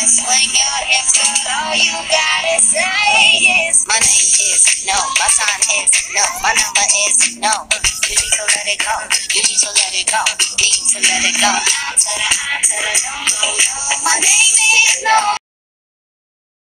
and swing out after all you gotta say is my name is no, my sign is no, my number is no. You need to let it go, you need to let it go, you need to let it go. To the high, to the low, low, No, My name